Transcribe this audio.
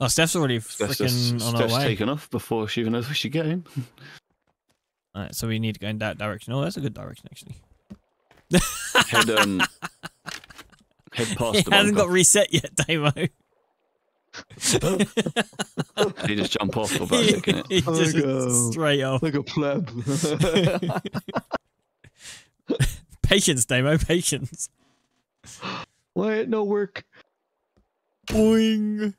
Oh, Steph's already freaking on our Steph's way. taken off before she even knows where she's going. Alright, so we need to go in that direction. Oh, that's a good direction actually. Head um, head past It the hasn't got reset yet, Damo. He just jump off for back, a second. He just straight off. Like a pleb. Patience, Damo, patience. Why it no work? Boing.